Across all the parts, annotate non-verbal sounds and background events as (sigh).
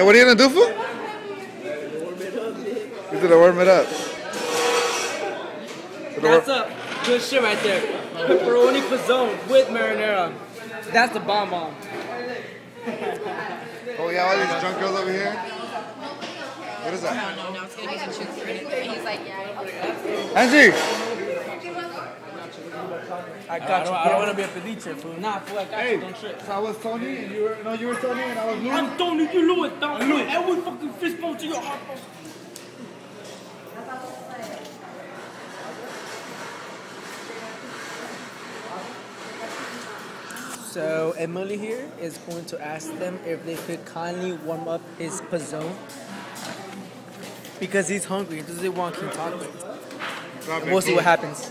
Hey, what are you gonna do, fool? He's gonna warm it up. That's a good shit right there. Pepperoni P'Zone with marinara. That's the bomb bomb. Oh, yeah, all these drunk girls over here. What is that? No, no, it's gonna be the truth for it. And he's like, yeah. Angie! I got you. I don't want to be a pediche, fool. Nah, fool, I got Hey, you. Don't trip. so I was Tony, and you were, no, you were Tony, and I was Lou. I'm Tony, you Louis. Don't put every fucking fist bump to your heart. bro. So Emily here is going to ask them if they could kindly warm up his P'Zone because he's hungry. He doesn't want King Taco. We'll see what happens.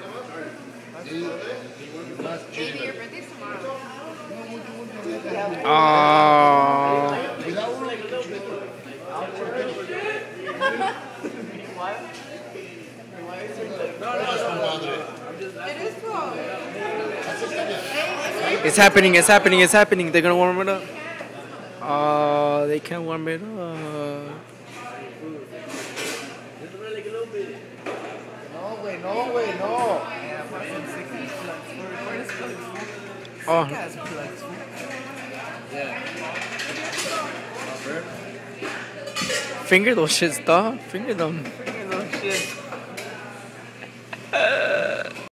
Uh, Ponga más cebolla. cebolla, más chile. Y más Baby, chile. your birthday's tomorrow. Aww. Cuidado uno. It is happening, it's happening, it's happening. They're gonna warm it up. Oh, they can't warm it up. No, way, no, way, no. Oh. Finger those shits, dog. Finger them. (laughs)